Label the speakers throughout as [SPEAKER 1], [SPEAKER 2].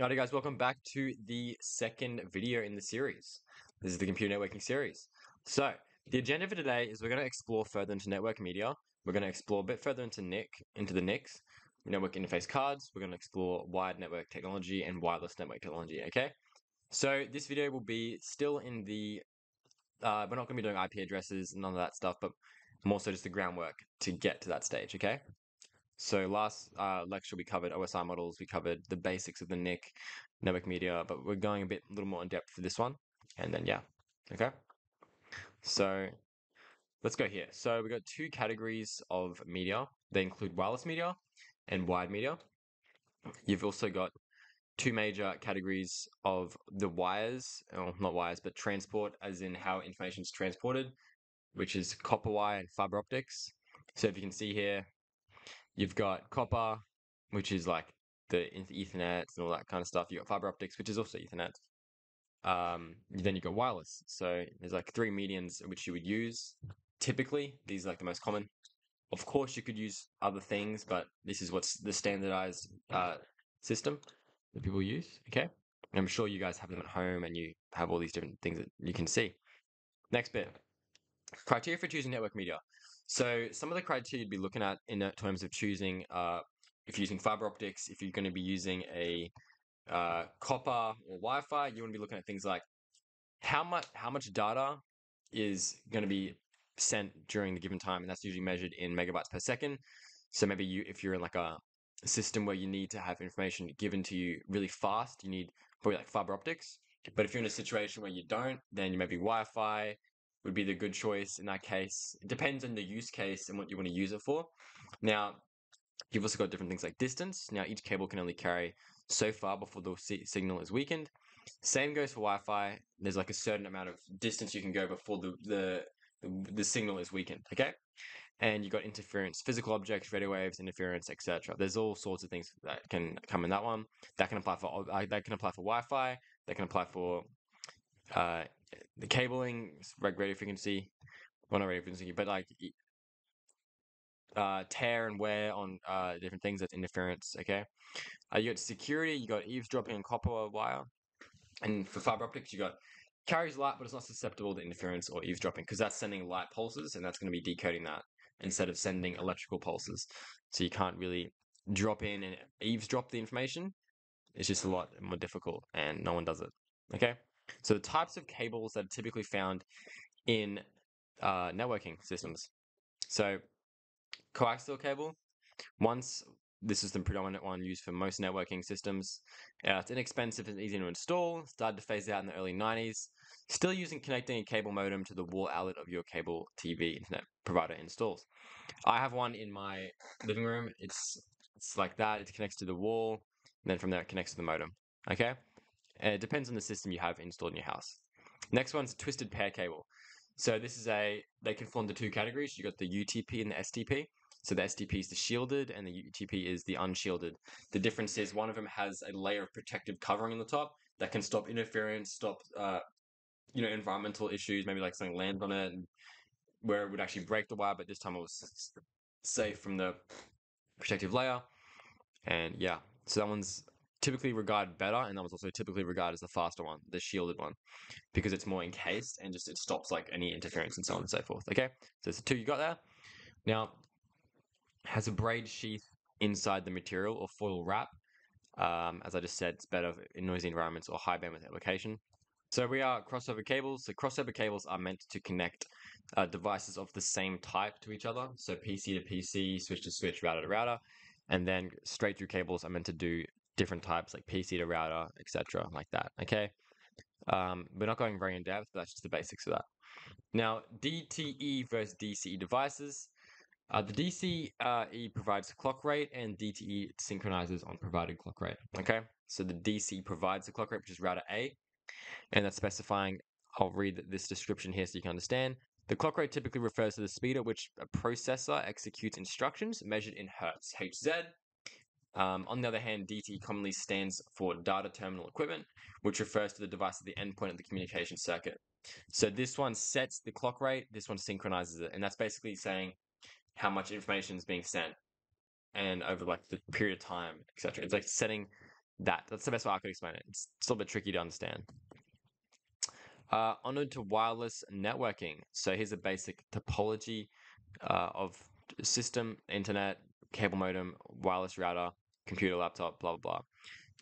[SPEAKER 1] Alrighty guys, welcome back to the second video in the series. This is the computer networking series. So, the agenda for today is we're going to explore further into network media. We're going to explore a bit further into NIC, into the NICs, network interface cards. We're going to explore wired network technology and wireless network technology, okay? So, this video will be still in the, uh, we're not going to be doing IP addresses, none of that stuff, but more so just the groundwork to get to that stage, okay? So last uh, lecture we covered OSI models, we covered the basics of the NIC, network media, but we're going a bit a little more in depth for this one. And then yeah, okay. So let's go here. So we've got two categories of media. They include wireless media and wired media. You've also got two major categories of the wires, or not wires, but transport, as in how information is transported, which is copper wire and fiber optics. So if you can see here, You've got copper, which is like the Ethernet and all that kind of stuff. You've got fiber optics, which is also Ethernet. Um, then you've got wireless. So there's like three medians which you would use. Typically, these are like the most common. Of course, you could use other things, but this is what's the standardized uh, system that people use. Okay, And I'm sure you guys have them at home and you have all these different things that you can see. Next bit criteria for choosing network media. So some of the criteria you'd be looking at in terms of choosing, uh, if you're using fiber optics, if you're going to be using a uh, copper or Wi-Fi, you want to be looking at things like how much how much data is going to be sent during the given time, and that's usually measured in megabytes per second. So maybe you, if you're in like a system where you need to have information given to you really fast, you need probably like fiber optics. But if you're in a situation where you don't, then you maybe Wi-Fi, would be the good choice in that case. It depends on the use case and what you want to use it for. Now, you've also got different things like distance. Now, each cable can only carry so far before the signal is weakened. Same goes for Wi-Fi. There's like a certain amount of distance you can go before the the, the signal is weakened. Okay, and you've got interference, physical objects, radio waves, interference, etc. There's all sorts of things that can come in that one. That can apply for that can apply for Wi-Fi. That can apply for uh, the cabling, like radio frequency, well not radio frequency, but like uh, tear and wear on uh, different things. That's interference. Okay, uh, you got security. You got eavesdropping and copper wire, and for fiber optics, you got carries light, but it's not susceptible to interference or eavesdropping because that's sending light pulses, and that's going to be decoding that instead of sending electrical pulses. So you can't really drop in and eavesdrop the information. It's just a lot more difficult, and no one does it. Okay. So the types of cables that are typically found in uh, networking systems. So coaxial cable, once this is the predominant one used for most networking systems. Uh, it's inexpensive and easy to install. Started to phase out in the early 90s. Still using connecting a cable modem to the wall outlet of your cable TV internet provider installs. I have one in my living room. It's it's like that. It connects to the wall, and then from there it connects to the modem. Okay. And it depends on the system you have installed in your house. Next one's a twisted pair cable. So this is a, they can fall into two categories. You've got the UTP and the STP. So the STP is the shielded and the UTP is the unshielded. The difference is one of them has a layer of protective covering on the top that can stop interference, stop, uh, you know, environmental issues. Maybe like something lands on it and where it would actually break the wire, but this time it was safe from the protective layer. And yeah, so that one's typically regarded better, and that was also typically regarded as the faster one, the shielded one, because it's more encased and just it stops like any interference and so on and so forth. Okay, so it's the two you got there. Now, has a braid sheath inside the material or foil wrap. Um, as I just said, it's better in noisy environments or high bandwidth application. So we are crossover cables. So crossover cables are meant to connect uh, devices of the same type to each other. So PC to PC, switch to switch, router to router. And then straight through cables are meant to do different types like PC to router, etc., like that. Okay, um, we're not going very in depth, but that's just the basics of that. Now, DTE versus DCE devices. Uh, the DCE provides clock rate, and DTE synchronizes on provided clock rate. Okay, so the DC provides the clock rate, which is router A, and that's specifying. I'll read this description here so you can understand. The clock rate typically refers to the speed at which a processor executes instructions measured in hertz, Hz, um, on the other hand, DT commonly stands for data terminal equipment, which refers to the device at the endpoint of the communication circuit. So this one sets the clock rate, this one synchronizes it, and that's basically saying how much information is being sent and over like the period of time, etc. It's like setting that. That's the best way I could explain it. It's still a bit tricky to understand. Uh, onward to wireless networking. So here's a basic topology uh, of system, internet, cable modem, wireless router, computer, laptop, blah blah blah.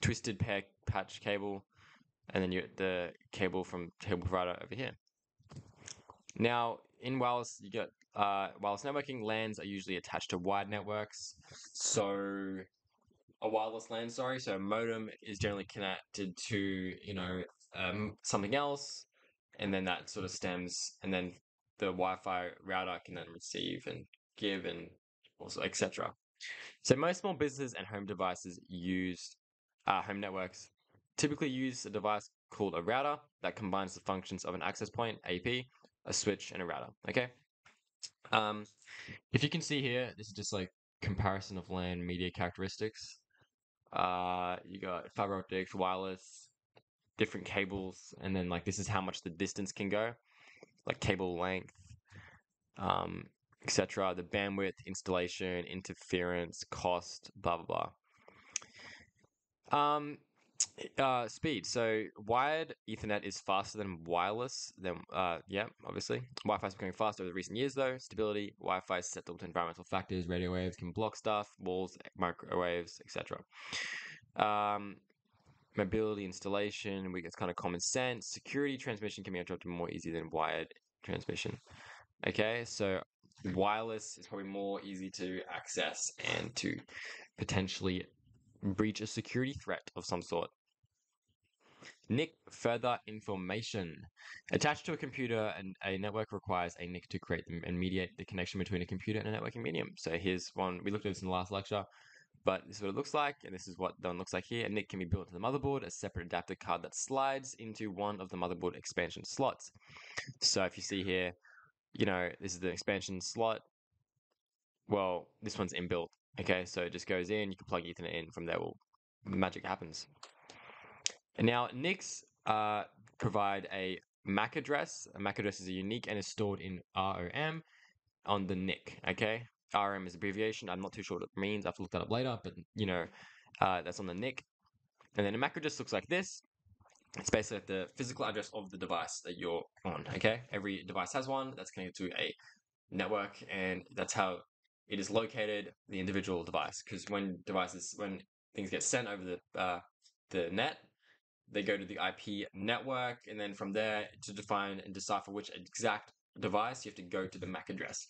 [SPEAKER 1] Twisted pair patch cable, and then you the cable from cable provider over here. Now in wireless, you get uh, wireless networking. LANs are usually attached to wired networks. So a wireless LAN, sorry. So a modem is generally connected to you know um, something else, and then that sort of stems, and then the Wi-Fi router can then receive and give and also etc. So most small businesses and home devices use uh, home networks typically use a device called a router that combines the functions of an access point (AP), a switch, and a router. Okay. Um, if you can see here, this is just like comparison of LAN media characteristics. Uh, you got fiber optics, wireless, different cables, and then like this is how much the distance can go, like cable length, um, etc. The bandwidth, installation, interference, cost, blah blah blah. Um, uh, speed. So wired Ethernet is faster than wireless. Then, uh, yeah, obviously, Wi-Fi is becoming faster over the recent years, though. Stability. Wi-Fi is susceptible to environmental factors. Radio waves can block stuff, walls, microwaves, etc. Um, mobility, installation. We get kind of common sense. Security transmission can be interrupted more easy than wired transmission. Okay, so wireless is probably more easy to access and to potentially breach a security threat of some sort. NIC further information. Attached to a computer, and a network requires a NIC to create and mediate the connection between a computer and a networking medium. So here's one, we looked at this in the last lecture, but this is what it looks like, and this is what the one looks like here. A NIC can be built into the motherboard, a separate adapter card that slides into one of the motherboard expansion slots. So if you see here, you know, this is the expansion slot. Well, this one's inbuilt. Okay, so it just goes in, you can plug Ethernet in, from there, well, magic happens. And now NICs uh, provide a MAC address. A MAC address is a unique and is stored in ROM on the NIC, okay? RM is abbreviation. I'm not too sure what it means. I have to look that up later, but you know, uh, that's on the NIC. And then a MAC address looks like this. It's basically the physical address of the device that you're on. Okay, every device has one that's connected to a network, and that's how it is located the individual device. Because when devices, when things get sent over the uh, the net, they go to the IP network, and then from there to define and decipher which exact device, you have to go to the MAC address.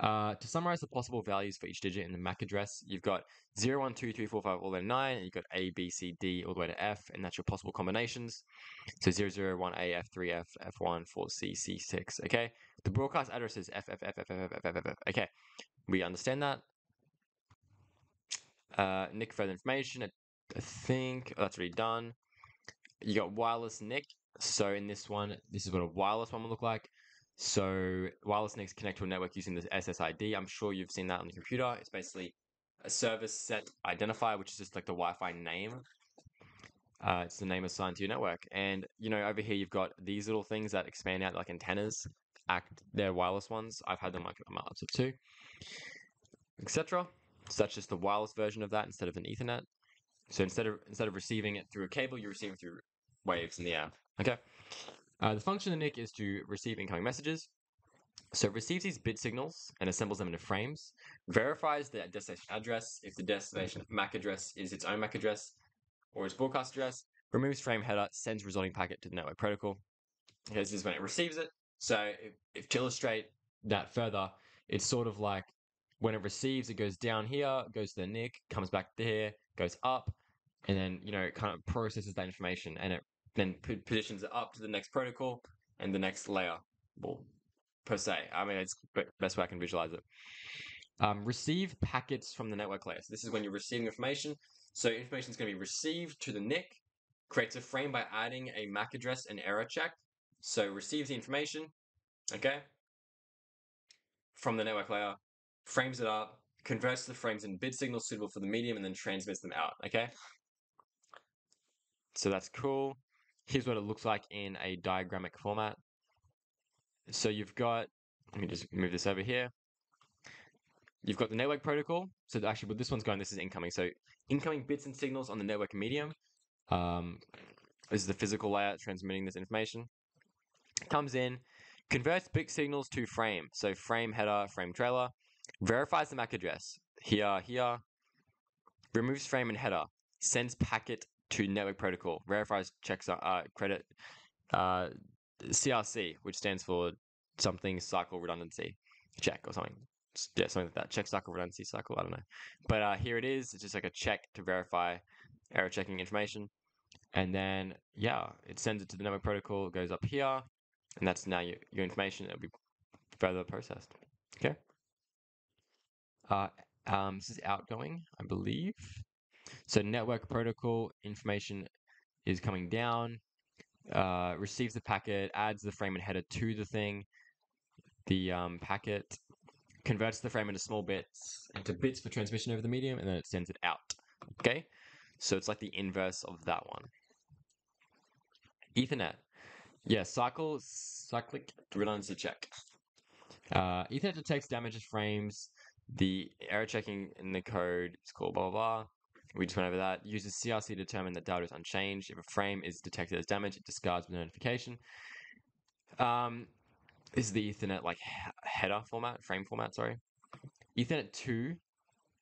[SPEAKER 1] Uh, to summarize the possible values for each digit in the MAC address, you've got 0, 1, 2, 3, 4, 5, all the way to 9, and you've got A, B, C, D, all the way to F, and that's your possible combinations. So 0, 0, 1, A, F, 3, F, F1, 4, C, C6, okay? The broadcast address is F, F, F, F, F, F, F, F, F, F, okay. We understand that. Uh, NIC further information, I, I think oh, that's already done. You got wireless NIC. So in this one, this is what a wireless one will look like. So wireless NICs connect to a network using the SSID. I'm sure you've seen that on the computer. It's basically a service set identifier, which is just like the Wi-Fi name. Uh, it's the name assigned to your network. And you know, over here you've got these little things that expand out like antennas. Act they're wireless ones. I've had them like on my laptop too, etc. So that's just the wireless version of that instead of an Ethernet. So instead of instead of receiving it through a cable, you're receiving through waves in the air. Okay. Uh, the function of the NIC is to receive incoming messages. So it receives these bit signals and assembles them into frames, verifies the destination address if the destination MAC address is its own MAC address or its broadcast address, removes frame header, sends resulting packet to the network protocol. This is when it receives it. So if, if to illustrate that further, it's sort of like when it receives, it goes down here, goes to the NIC, comes back here, goes up, and then you know it kind of processes that information and it then positions it up to the next protocol and the next layer. Well, per se. I mean, it's best way I can visualize it. Um, receive packets from the network layer. So this is when you're receiving information. So information is going to be received to the NIC, creates a frame by adding a MAC address and error check. So receives the information, okay, from the network layer, frames it up, converts the frames in bid signals suitable for the medium, and then transmits them out, okay? So that's cool. Here's what it looks like in a diagrammic format. So you've got, let me just move this over here. You've got the network protocol. So actually, with this one's going, this is incoming. So incoming bits and signals on the network medium. Um, this is the physical layer transmitting this information. Comes in, converts bit signals to frame. So frame header, frame trailer, verifies the MAC address. Here, here, removes frame and header, sends packet to network protocol, verifies checks uh, credit uh, CRC, which stands for something cycle redundancy check or something. Yeah, something like that. Check cycle redundancy cycle. I don't know. But uh, here it is. It's just like a check to verify error checking information. And then, yeah, it sends it to the network protocol, it goes up here, and that's now your, your information. It'll be further processed. Okay. Uh, um, this is outgoing, I believe. So network protocol information is coming down, uh, receives the packet, adds the frame and header to the thing. The um, packet converts the frame into small bits, into bits for transmission over the medium, and then it sends it out. Okay? So it's like the inverse of that one. Ethernet. Yeah, cycle, cyclic redundancy check. Uh, Ethernet detects damaged frames. The error checking in the code is called blah, blah, blah. We just went over that. Uses CRC to determine that data is unchanged. If a frame is detected as damaged, it discards the notification. Um, this is the Ethernet like header format, frame format, sorry. Ethernet 2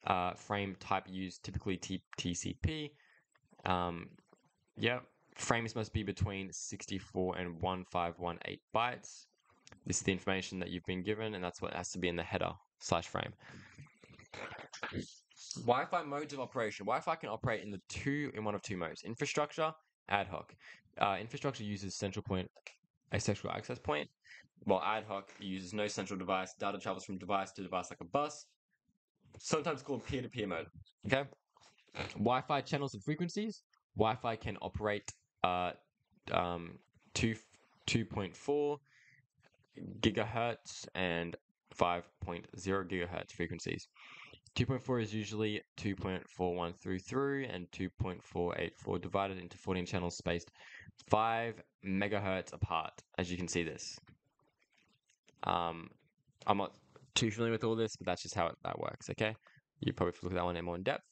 [SPEAKER 1] uh, frame type used typically T- TCP. Um, yeah, frames must be between 64 and 1518 bytes. This is the information that you've been given, and that's what has to be in the header slash frame. Wi-Fi modes of operation. Wi-Fi can operate in the two in one of two modes: infrastructure, ad hoc. Uh, infrastructure uses central point, a central access point, while ad hoc uses no central device. Data travels from device to device like a bus, sometimes called peer-to-peer mode. Okay. Wi-Fi channels and frequencies. Wi-Fi can operate uh, um, two two point four gigahertz and 5.0 gigahertz frequencies. 2.4 is usually 2.4133 and 2.484 divided into 14 channels spaced 5 megahertz apart, as you can see this. Um, I'm not too familiar with all this, but that's just how it, that works, okay? You probably look at that one in more in depth.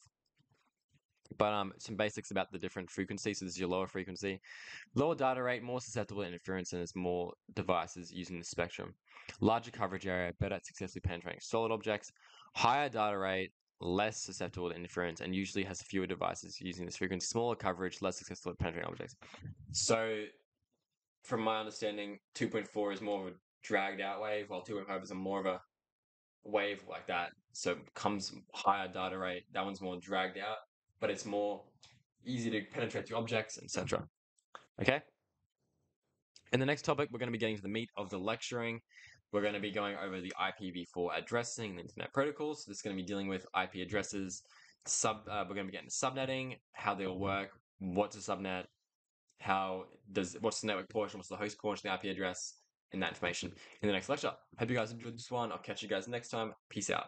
[SPEAKER 1] But um, some basics about the different frequencies. So this is your lower frequency. Lower data rate, more susceptible to interference, and there's more devices using the spectrum. Larger coverage area, better at successfully penetrating solid objects. Higher data rate, less susceptible to interference, and usually has fewer devices using this frequency. Smaller coverage, less successful at penetrating objects. So, from my understanding, 2.4 is more of a dragged out wave, while 2.5 is a more of a wave like that. So comes higher data rate. That one's more dragged out, but it's more easy to penetrate through objects, etc. Okay. In the next topic, we're going to be getting to the meat of the lecturing. We're going to be going over the IPv4 addressing the internet protocols. So this is going to be dealing with IP addresses. Sub. Uh, we're going to be getting subnetting, how they all work, what's a subnet, how does what's the network portion, what's the host portion, the IP address, and that information in the next lecture. Hope you guys enjoyed this one. I'll catch you guys next time. Peace out.